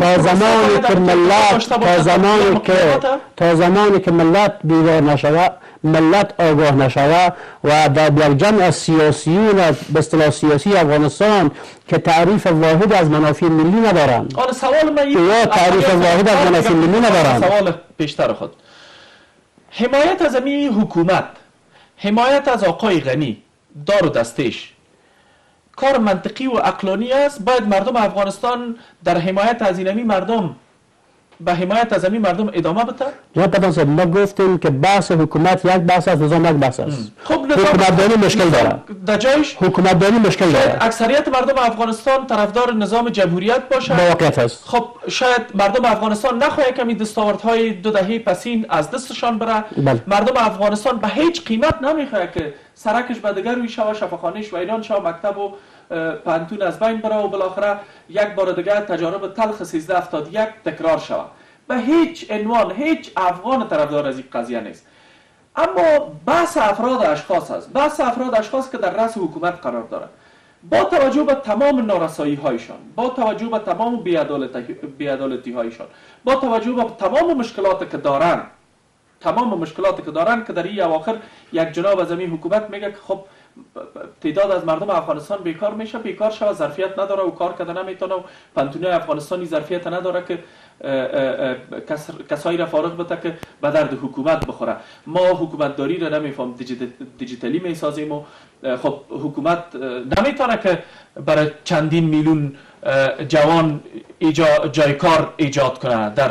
تا زمانی که ملت تا زمانی که تا زمانی که ملت بیدار نشوه ملت آگاه نشوه و دا یک جمع از سیاسیون به اصطلاح سیاسی افغانستان که تعریف واحد از منافع ملی ندارند حالا سوال من این یا تعریف واحد از منافع ملی ندارند سوال پیشتر خود حمایت از امی حکومت حمایت از آقای غنی دارو دستیش کار منطقی و عقلانی است باید مردم افغانستان در حمایت از اینمی مردم به حمایت از امی مردم ادامه بته. جناب پتان صاحب ما گفتیم که بحث حکومت یک بحث است نظام یک بحث است خب نظام حکومتداری مشکل داره دجایش حکومتداری مشکل داره شاید اکثریت مردم افغانستان طرفدار نظام جمهوریت باشه با واقعیت است خب شاید مردم افغانستان نخواهد کمی دستاوردهای دو دهه پسین از دستشان بره بله. مردم افغانستان به هیچ قیمت نمیخواهد که سرکش بدگر دیگر روی و ایران شوه مکتب پانتون از بین بره و بالاخره یک بار دیگه تجارب تلخ 1371 تکرار شود به هیچ عنوان هیچ افغان طرفدار از این قضیه نیست اما بس افراد اشخاص است بس افراد اشخاص که در رأس حکومت قرار دارند با توجه به تمام نارسایی هایشان با توجه به تمام بیعدالتی هایشان با توجه به تمام مشکلات که دارند تمام مشکلات که دارند که در این اواخر یک جناب از حکومت میگه که خب تعداد از مردم افغانستان بیکار میشه بیکار شوه ظرفیت نداره و کار کرده نمیتونه و پنتونی افغانستانی ظرفیت نداره که کسایی را فارغ بده که به درد حکومت بخوره ما حکومت داری را نمیفهم دیجیتالی میسازیم و خب حکومت نمیتونه که برای چندین میلیون جوان ایجا جای کار ایجاد کنه در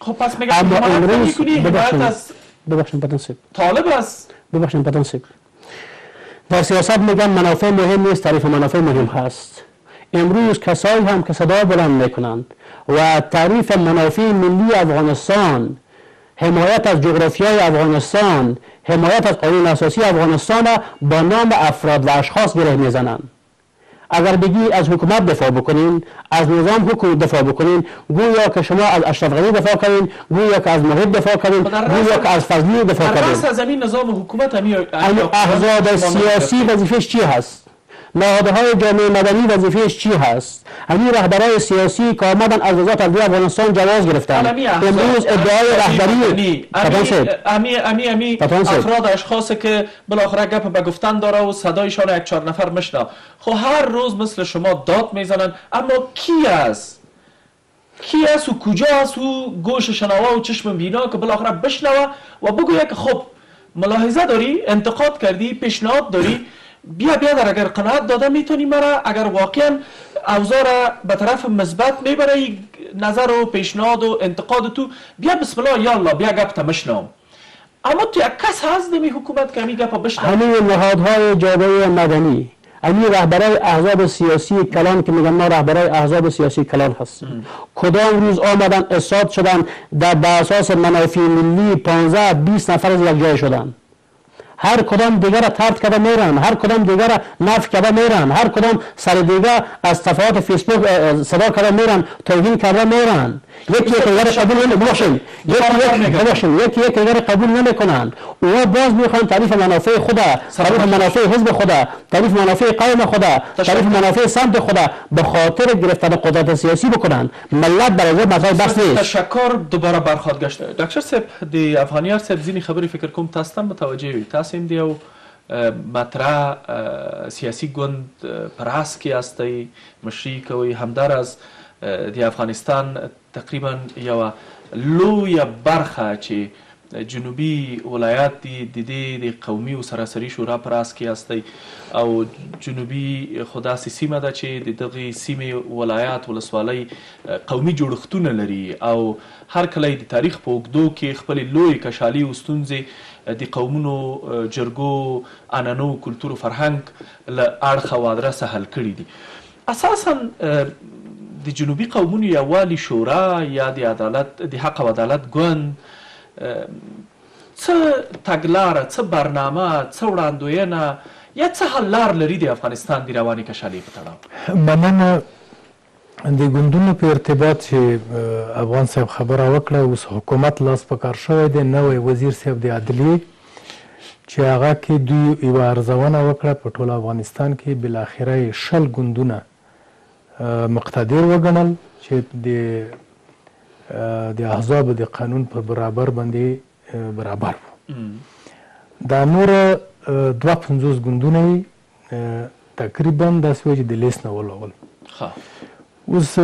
خب پس مگر اما حمایت امروز نمیکنی حمایت ببخشن از ببخشن پتن صاحب طالب است ببخشن پتن صاحب در سیاست میگن منافع مهم نیست تعریف منافع مهم هست امروز کسایی هم که صدا بلند میکنند و تعریف منافع ملی افغانستان حمایت از جغرافیای افغانستان حمایت از قانون اساسی افغانستان را با نام افراد و اشخاص گره میزنند اگر بگی از حکومت دفاع بکنین از نظام حکو دفاع بکنین گویا که شما از اشرف غنی دفاع کردین گویا که از محب دفاع کردین گویا که از فضلی دفاع کردین خو در رأس از امین نظام حکومت امین احزاب سیاسی وظیفهش چی هست نهادهای جامعه مدنی وظیفهش چی هست امین رهبرای سیاسی که آمدن از وزارت عدلیه افغانستان جواز گرفتن امروز ادعای رهبری امین امین امین امین افراد اشخاص که بالاخره گپ به گفتن داره و صدایشان یک چار نفر مشنا خو هر روز مثل شما داد میزنند اما کی است کی است و کجا است او گوش شنوا و چشم بینا که بالاخره بشنوه و بگویه که خب ملاحظه داری انتقاد کردی پیشنهاد داری بیا بیا در اگر قناعت داده میتونی مرا اگر واقعا اوضاع را به طرف مثبت میبره ای نظر و پیشنهاد و انتقاد تو بیا بسم الله یا الله بیا گپ ته مشنوم اما تو یک کس هست دمی حکومت که همی گپ بشنوی؟ همی نهادهای جادوی و مدنی، همی رهبرای احزاب سیاسی کلان که میگن ما رهبرای احزاب سیاسی کلان هستیم، کدام روز آمدند استاد شدند در بر اساس منافع ملی پانزده بیست نفر از یک جای شدند؟ هر کدام دیگر را طرد کرده میرند، هر کدام دیگر را نفی کرده میرند، هر کدام سر دیگر از صفحات فیسبوک صدا کرده میرند، توهین کرده میرند. یک یک غیر قبول نمی ببخشید یک یک ببخشید یک یک غیر قبول نمی کنند او باز می خواهند تعریف منافع خود تعریف منافع حزب خود تعریف منافع قوم خود تعریف منافع سمت خود به خاطر گرفتن قدرت سیاسی بکنند ملت برای زه متای بس نیست تشکر دوباره برخواد گشت ډاکټر صاحب د افغانیار صاحب ځینی خبری فکر کوم تاسو تم متوجه وی تاسو هم دیو مطرح سیاسی ګوند پراس کې هستی مشري کوي همدا راز د افغانستان تقریبا یوه لویه برخه چې جنوبي ولایات دي د دې د قومي او سراسري شورا په راس کې هستئ او جنوبي خو داسې سیمه ده چې د دغې سیمې ولایات ولسوالۍ قومي جوړښتونه لري او هر کله یې د تاریخ په اوږدو کې خپلې لویې کشالي او ستونزې د قومونو جرګو عنعنو کلتور او فرهنګ له اړخه وادرسه حل کړي دي اساسا د جنوبي قومونو یووالي شورا یا د عدالت د حق او عدالت ګوند څه تګلاره څه برنامه څه وړاندوینه یا څه حل لار لري د افغانستان د روانې کشالې په تړاو؟ مننه د ګوندونو په ارتباط چې افغان صاحب خبره وکړه اوس حکومت لاس په کار شوی دی نوی وزیر صاحب د عدلیې چې هغه کې دوی یوه ارزونه وکړه په ټول افغانستان کې بالاخره یې شل ګوندونه مقتدر وګڼل چې د د احزاب د قانون په برابر باندې برابر وو دا نور دوه پنځوس ګوندونه تقریبا داسې وایي چې د لیست نه ولول ښه اوس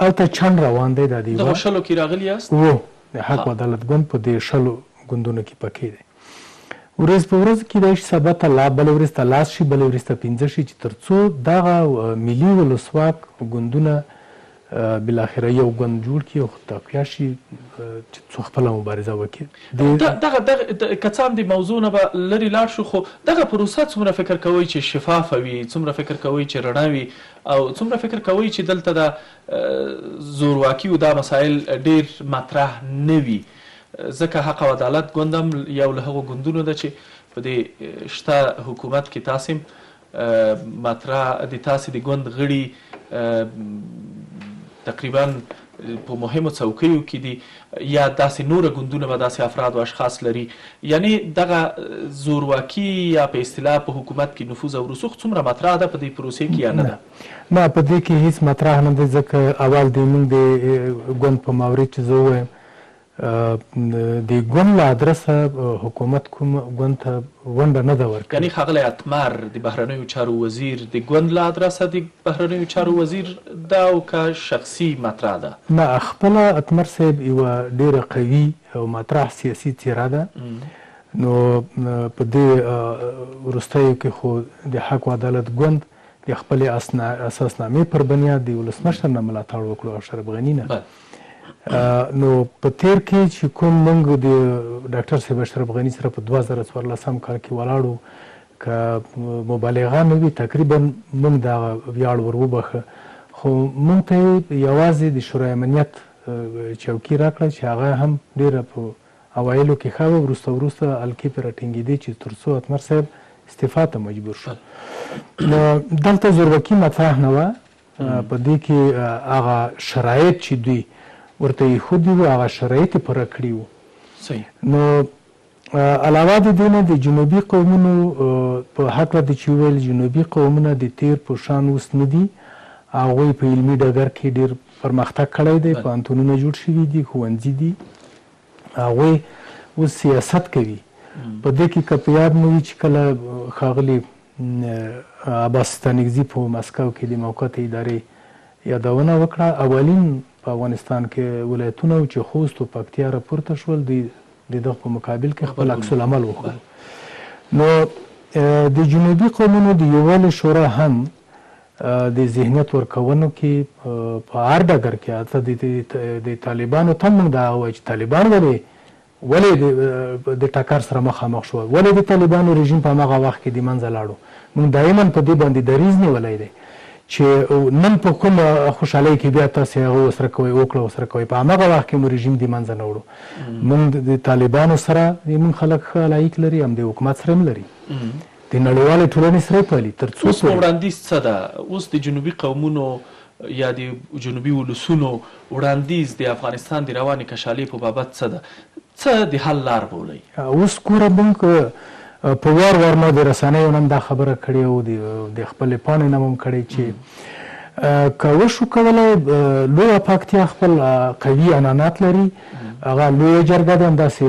هلته چڼ روان دی دا دی دغه شلو کې راغلی یاست وو د حق و عدالت ګوند په دې شلو ګوندونو کې پکې دی ورځ په ورځ کې دی سبا ته لا بل ورځ ته لاس شي بل ورځ ته پنځه شي چې ترڅو دغه ملي ولسواک ګوندونه بالاخره یو ګوند جوړ کړي او خود تقویه شي چې څو خپله مبارزه وکړي دې. دغه دغه که څه هم دې موضوع نه به لرې لاړ شو خو دغه پروسه څومره فکر کوئ چې شفافه وي، څومره فکر کوئ چې رڼه وي او څومره فکر کوئ چې دلته د زورواکي او دا مسایل ډېر مطرح نه وي ځکه حق او عدالت ګوند هم یو له هغو ګوندونو ده چې په دې شته حکومت کې تاسې هم مطرح د تاسې د ګوند غړي تقریبا په مهمو څوکیو کې دي یا داسې نور ګوندونه به داسې افراد او اشخاص لري یعنی دغه زورواکي یا په اصطلاح په حکومت کې نفوذ او رسوخ څومره مطرح ده په دې پروسې کې یا نه ده نه په دې کې هیڅ مطرح نه دی ځکه اول دې موږ د ګوند په مورد چې زه ووایم دې ګوند له ادرسه حکومت کوم ګوند ته ونډه نه ده ورکړې. یعنې ښاغلی اتمر د بهرنیو چارو وزیر د ګوند له ادرسه د بهرنیو چارو وزیر ده او که شخصي مطرح ده؟ نه، خپله اتمر صیب یوه ډېره قوي او مطرح سیاسي څېره ده، نو په دې وروستیو کې خو د حق و عدالت ګوند د خپلې اساسنامې پر بنیاد د ولسمشر نه ملاتړ وکړو اشرف غني نه نو په تیر کې چې کوم موږ د ډاکټر صاحب اشرف غني سره په 2014 کال کې ولاړو که مبالغه نه وي تقریبا موږ دا ویاړ ور وبخه خو موږ ته یوازې د شورای امنیت چوکي راکړه چې هغه هم ډیره په اوایلو کې ښه وه وروسته وروسته الکې پرې راټینګیدې چې تر څو اتمر صاحب استعفا ته مجبور شو نو دلته زورواکي مطرح نه وه په دې کې هغه شرایط چې دوی ورته یې خودي وو هغه شرایط یې پوره کړي وو نو علاوه د دې نه د جنوبي قومونو په هکله د چې وویل جنوبي قومونه د تیر په شان اوس نه دي هغوی په علمي ډګر کې ډېر پرمختګ کړی دی، پوهنتونونه جوړ شوي دي، ښوونځي دي، هغوی اوس سیاست کوي. په دې کې که په یاد مو وي چې کله ښاغلي عباس ستانکزي په مسکو کې د موقتې ادارې یادونه وکړه، اولین په افغانستان کې ولایتونه وو چې خوست او پکتیا راپورته شول، دوی د دغه په مقابل کې خپل عکس العمل وښود. نو د جنوبي قومونو د یووالي شورا هم دې ذهنیت ورکونو کې په هر ډګر کې حتی د طالبانو تم موږ دا وایو چې طالبان ولې ولې د ټکر سره مخامخ شول، ولې د طالبانو رژیم په هماغه وخت کې د منځه لاړو، موږ دایماً په دې باندې دریځ نیولی دی چې نن په کومه خوشحالۍ کې بیا تاسې هغه وسره کوئ، اوکړه وسره کوئ، په هماغه وخت کې مو رژیم د منځه نه وړو، موږ د طالبانو سره زموږ خلک ښه علایق لري، هم د حکومت سره هم لري. د نړیوالې ټولنې سرې پايلي تر څو اوس مو پورې. وړاندیز څه ده؟ اوس د جنوبي قومونو یا د جنوبي ولسونو وړاندیز د افغانستان د روانې کشالې په بابت څه ده؟ څه د حل لار بولئ؟ اوس ګوره مونږ په وار وار ما د رسنیو نه هم دا خبره کړې او د خپلې پاڼې نه مو هم کړې چې که وشو کولای لویه پکتیا خپل قوي عنعنات لري هغه لویه جرګه ده همداسې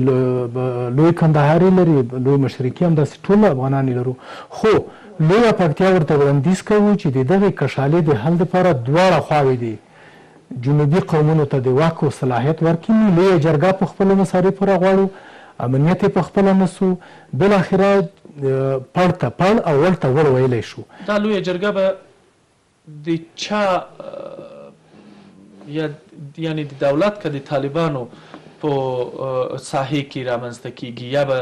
لوی کندهار یې لري، لوی مشرقي همداسې ټول افغانان یې لرو، خو لویه پکتیا ورته وړاندیز کوو چې د دغې کشالې د حل لپاره دواړه خواوې دې جنوبي قومونو ته د واک او صلاحیت ورکړي، موږ لویه جرګه په خپلو مصارفو راغواړو، امنیت یې په خپله نیسو، بالاخره پړ ته پړ او وړ ته وړ ویلی شو. دا لویه جرګه به د چا یعنی د دولت که د طالبانو په ساحه کی رامنځته کیږي یا به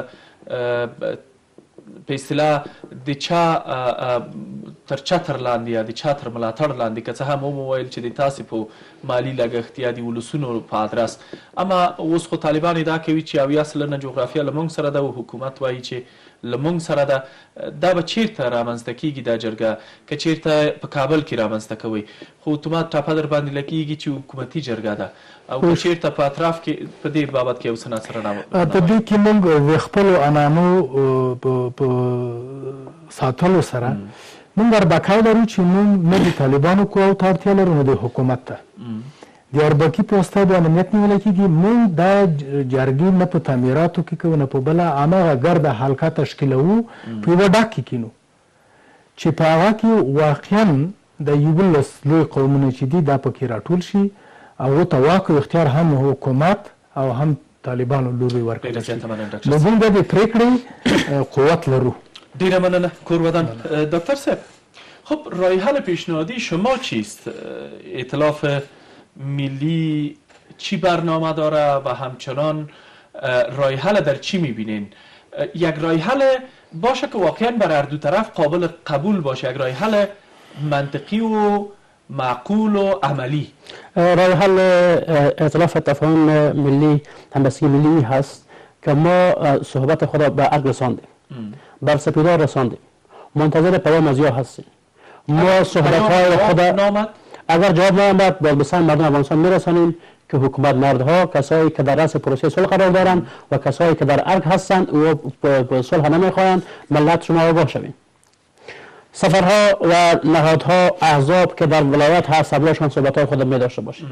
په اصطلاح د چا تر چتر لاندې یا د چا تر ملاتړ لاندې که څه هم ومو ویل چې د تاسې په مالي لګښت یا د ولسونو په ادرس اما اوس خو طالبان ادعا کوي چې اویا سلنه جغرافیه له موږ سره ده او حکومت وایي چې له مونږ سره ده دا به چیرته رامنځته کیږي دا جرګه که چیرته په کابل کی رامنځته کوئ خو اتومات ټاپه درباندې لګیږي چی حکومتی جرګه ده او که چیرته په اطراف کی په دې بابت کی یو څه ناڅه رڼا ورکړئ. په دې کې مونږ د خپلو عنعنو په ساتلو سره مونږ اربکی لرو چې مونږ نه د طالبانو قواو ته اړتیا لرو نه د حکومت ته د اربکي په استادو امنیت نیول کیږي مونږ دا جرګي نه په تعمیراتو کې کوو نه په بله هماغه ګرده حلقه تشکیلوو په یوه ډاګ کې کینو چې په هغه کې واقعا دا یوولس لوی قومونه چې دي دا پکې راټول شي هغو ته واک او اختیار هم حکومت او هم طالبانو لوري ورکړل شي نو مونږ د پريکړي قوت لرو. ډیره مننه کور ودان دکتر صاحب خب رای حل پیشنهادی شما چیست ایتلاف میلی چی برنامه داره و همچنان رای حل در چی میبینین یک رای حل باشه که واقعا بر هر دو طرف قابل قبول باشه یک رای حل منطقی و معقول و عملی. رای حل ائتلاف تفاهم ملی همبستگی ملی ای هست که ما صحبت خود را به ارگ رساندیم بر سپیدار رساندیم منتظر پیام از یا هستیم ما صحبت های خود اگر جواب نیامد باز به سنگ مردم افغانستان میرسانیم که حکومت مردها کسایی که در رأس پروسه صلح قرار دارند و کسایی که در ارگ هستند او صلح نمیخواهند ملت شما آگاه شوین. سفرها و نهادها احزاب که در ولایت هست صدایشان صحبتهای خود می داشته باشد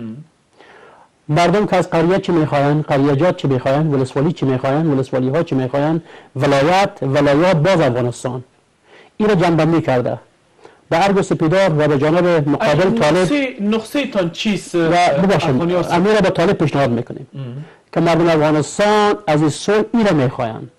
مردم که از قریه چی می خواهند قریه جات چی می خواهند ولسوالی چی می خواهند ولسوالی ها چی می خواهند ولایت ولایات باز افغانستان ای را جنب بندی کرده به ارگ و سپیدار و به جانب مقابل طالب نقصه تان چیست ببخشید امی را به طالب پیشنهاد میکنیم که مردم افغانستان از این صلح ای را میخواهند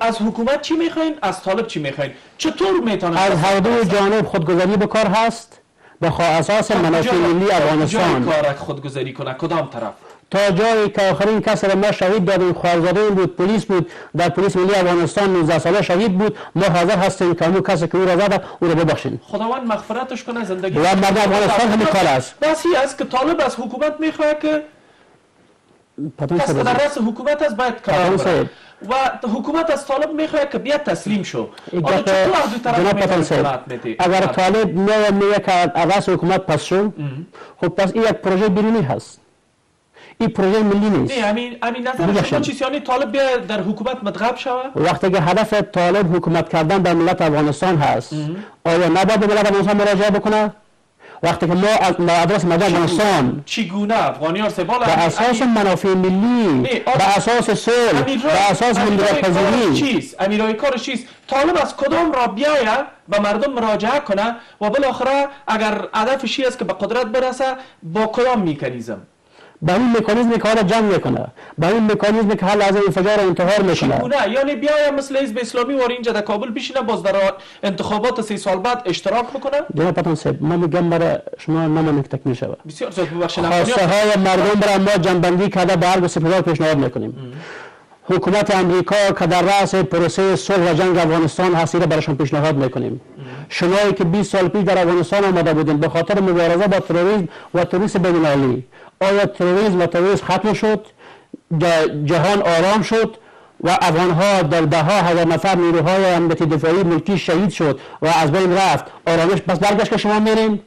از حکومت چی میخواین از طالب چی میخواین چطور میتانم از هر دوی جانب خودگذری بکار هست بخوا اساس منافع ملی افغانستان تا کجای کارک خودگذری کنه کدام طرف. تا جایی که آخرین کسی را ما شهید دادیم خوارزادین بود پلیس بود در پلیس ملی افغانستان نوزده ساله شهید بود ما حاضر هستیم که همو کسی که او را زده او را ببخشیم خداوند مغفرتش کنه زندگی و مردم افغانستان همین کار است بس ای است که طالب از حکومت میخواهد که کس که در رس حکومت است باید قرار برد و حکومت از طالب میخواه که بیاد تسلیم شو آنو چطور از دوی طرف میتونی حکومت میتی اگر طالب میاد میگه که عوض حکومت پس شو خب پس این یک پروژه بیرونی هست این پروژه ملی نیست نه همین همین نظر شما چیست یعنی طالب بیا در حکومت مدغب شوه وقتی که هدف طالب حکومت کردن بر ملت افغانستان هست آیا نباید به ملت افغانستان مراجعه بکنه وقتی که ما از مدرس افغانستان چگونه افغانی سبال به اساس منافع ملی به اساس صلح به اساس ملت پذیری چیز امیرای کار چیست؟ طالب از کدام را بیاید به مردم مراجعه کنه و بالاخره اگر هدفش است که به قدرت برسه با کدام میکنیزم به اون مکانیزم که حالا جنگ میکنه به اون مکانیزم که حالا از انفجار و انتحار میکنه چگونه یعنی بیایه مثل حزب اسلامی وار اینجا در کابل بشینه باز در انتخابات سه سال بعد اشتراک بکنه جناب پتان صاحب من میگم برای شما نمانه که تکمیل شود بسیار زیاد ببخشید خواسته های مردم برای ما جنبندی کرده به هر گسه پیشنهاد میکنیم حکومت امریکا که در راس پروسه صلح و جنگ افغانستان هستی را برایشان پیشنهاد میکنیم شمایی که بیست سال پیش در افغانستان آمده بودین به خاطر مبارزه با تروریسم و تروریسم بین المللی آیا تروریسم و تروریسم ختم شد در جهان آرام شد و افغانها در ده ها هزار نفر نیروهای امنیتی دفاعی ملکی شهید شد و از بین رفت آرامش پس برگشت که شما میرین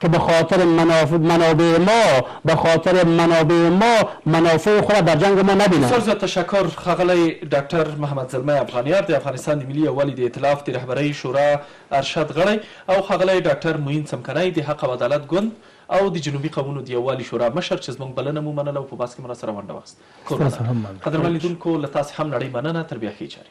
که به خاطر منابع ما به خاطر منابع ما منافع خو را در جنگ ما نبینند. بسیار زیات تشکر ښاغلی ډاکټر محمد زلمی افغانیار د افغانستان د ملي یووالي د ائتلاف د رهبرۍ شورا ارشد غړی او ښاغلی ډاکټر معین څمکنی د حق او عدالت ګوند او د جنوبي قومونو د یووالي شورا مشر چې زموږ بلنه مو منله او په بحث کې مو راسره ونډه واخیسته. کور ودان. قدرمن لیدونکو له تاسې هم نړۍ مننه تر بیا ښې چارې.